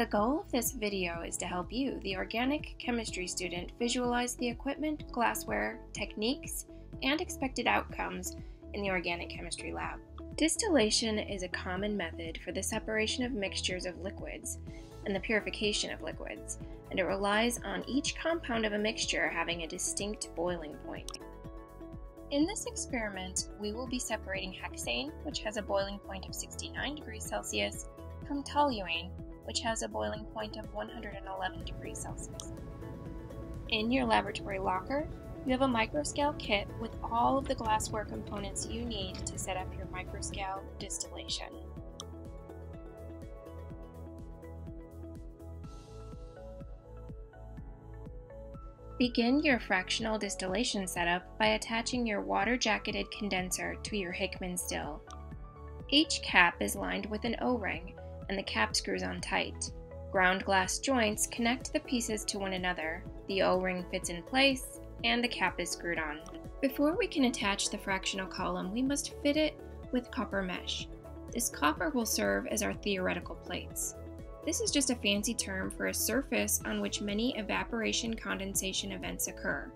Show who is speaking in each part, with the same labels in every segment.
Speaker 1: The goal of this video is to help you, the organic chemistry student, visualize the equipment, glassware, techniques, and expected outcomes in the organic chemistry lab. Distillation is a common method for the separation of mixtures of liquids and the purification of liquids, and it relies on each compound of a mixture having a distinct boiling point. In this experiment, we will be separating hexane, which has a boiling point of 69 degrees Celsius, from toluene, which has a boiling point of 111 degrees Celsius. In your laboratory locker, you have a microscale kit with all of the glassware components you need to set up your microscale distillation. Begin your fractional distillation setup by attaching your water-jacketed condenser to your Hickman still. Each cap is lined with an O-ring and the cap screws on tight. Ground glass joints connect the pieces to one another, the O-ring fits in place, and the cap is screwed on. Before we can attach the fractional column, we must fit it with copper mesh. This copper will serve as our theoretical plates. This is just a fancy term for a surface on which many evaporation condensation events occur.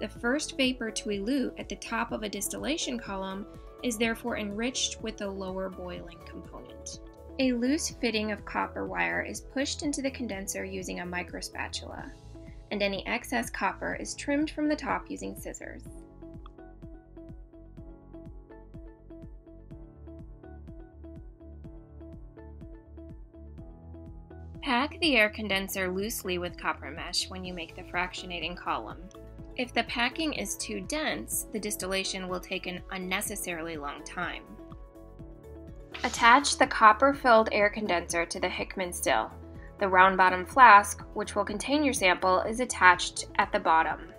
Speaker 1: The first vapor to elute at the top of a distillation column is therefore enriched with the lower boiling component. A loose fitting of copper wire is pushed into the condenser using a microspatula, and any excess copper is trimmed from the top using scissors. Pack the air condenser loosely with copper mesh when you make the fractionating column. If the packing is too dense, the distillation will take an unnecessarily long time. Attach the copper-filled air condenser to the Hickman still. The round bottom flask, which will contain your sample, is attached at the bottom.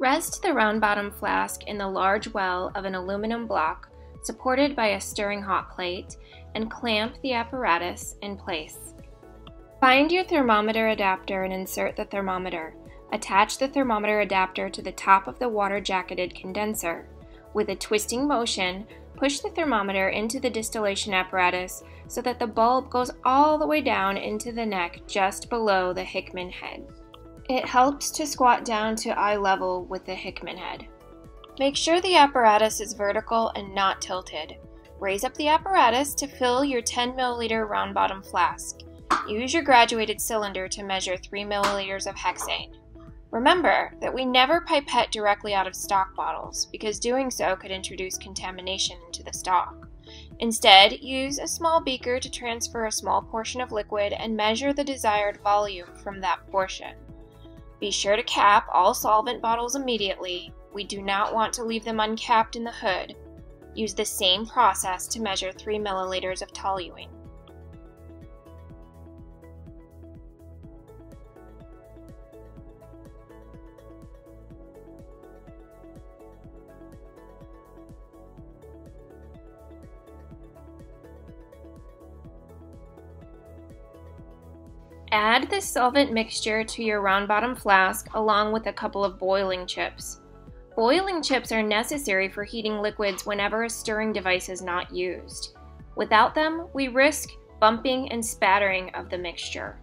Speaker 1: Rest the round bottom flask in the large well of an aluminum block supported by a stirring hot plate and clamp the apparatus in place. Find your thermometer adapter and insert the thermometer. Attach the thermometer adapter to the top of the water jacketed condenser. With a twisting motion, push the thermometer into the distillation apparatus so that the bulb goes all the way down into the neck just below the Hickman head. It helps to squat down to eye level with the Hickman head. Make sure the apparatus is vertical and not tilted. Raise up the apparatus to fill your 10 milliliter round bottom flask. Use your graduated cylinder to measure 3 milliliters of hexane. Remember that we never pipette directly out of stock bottles because doing so could introduce contamination into the stock. Instead, use a small beaker to transfer a small portion of liquid and measure the desired volume from that portion. Be sure to cap all solvent bottles immediately. We do not want to leave them uncapped in the hood. Use the same process to measure 3 milliliters of toluene. Add the solvent mixture to your round bottom flask along with a couple of boiling chips. Boiling chips are necessary for heating liquids whenever a stirring device is not used. Without them, we risk bumping and spattering of the mixture.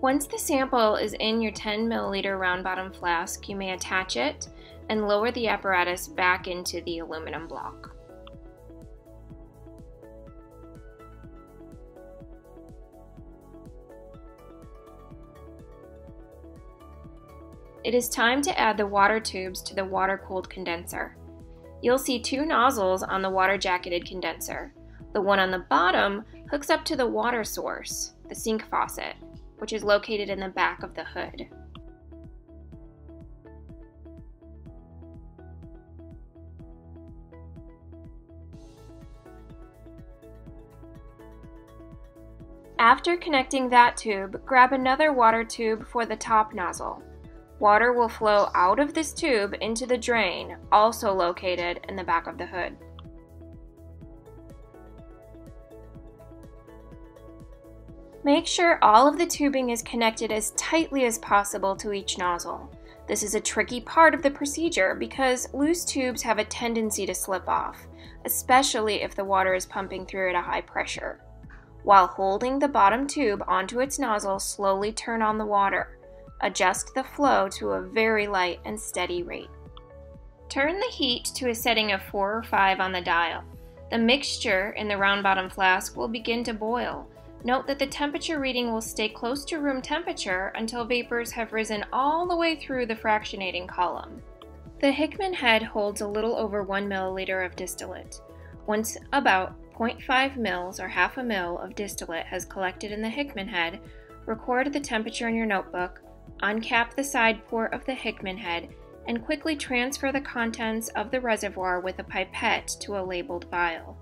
Speaker 1: Once the sample is in your 10 milliliter round bottom flask, you may attach it and lower the apparatus back into the aluminum block. It is time to add the water tubes to the water-cooled condenser. You'll see two nozzles on the water-jacketed condenser. The one on the bottom hooks up to the water source, the sink faucet, which is located in the back of the hood. After connecting that tube, grab another water tube for the top nozzle. Water will flow out of this tube into the drain, also located in the back of the hood. Make sure all of the tubing is connected as tightly as possible to each nozzle. This is a tricky part of the procedure because loose tubes have a tendency to slip off, especially if the water is pumping through at a high pressure. While holding the bottom tube onto its nozzle, slowly turn on the water. Adjust the flow to a very light and steady rate. Turn the heat to a setting of 4 or 5 on the dial. The mixture in the round bottom flask will begin to boil, Note that the temperature reading will stay close to room temperature until vapors have risen all the way through the fractionating column. The Hickman head holds a little over 1 milliliter of distillate. Once about 0.5 mils or half a mil of distillate has collected in the Hickman head, record the temperature in your notebook, uncap the side port of the Hickman head, and quickly transfer the contents of the reservoir with a pipette to a labeled vial.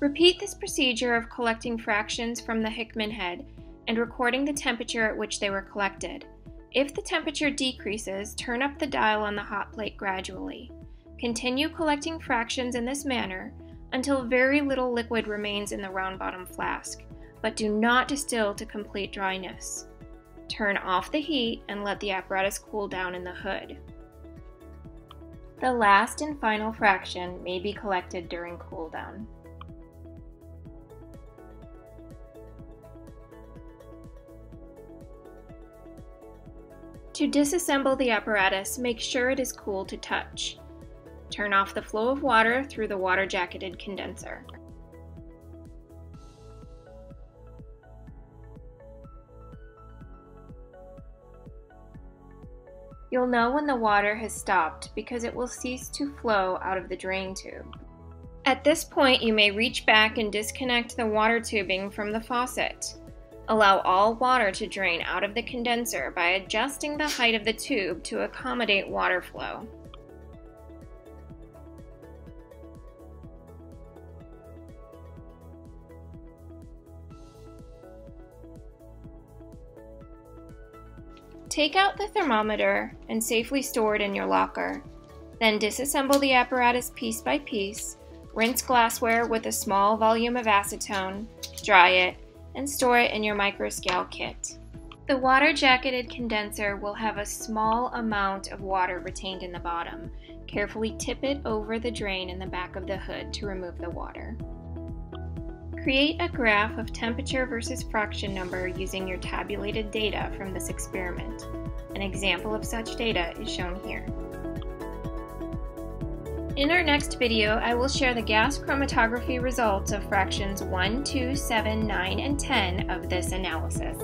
Speaker 1: Repeat this procedure of collecting fractions from the Hickman head and recording the temperature at which they were collected. If the temperature decreases, turn up the dial on the hot plate gradually. Continue collecting fractions in this manner until very little liquid remains in the round bottom flask, but do not distill to complete dryness. Turn off the heat and let the apparatus cool down in the hood. The last and final fraction may be collected during cool down. To disassemble the apparatus, make sure it is cool to touch. Turn off the flow of water through the water-jacketed condenser. You'll know when the water has stopped because it will cease to flow out of the drain tube. At this point, you may reach back and disconnect the water tubing from the faucet. Allow all water to drain out of the condenser by adjusting the height of the tube to accommodate water flow. Take out the thermometer and safely store it in your locker. Then disassemble the apparatus piece by piece, rinse glassware with a small volume of acetone, dry it, and store it in your microscale kit. The water-jacketed condenser will have a small amount of water retained in the bottom. Carefully tip it over the drain in the back of the hood to remove the water. Create a graph of temperature versus fraction number using your tabulated data from this experiment. An example of such data is shown here. In our next video, I will share the gas chromatography results of fractions 1, 2, 7, 9, and 10 of this analysis.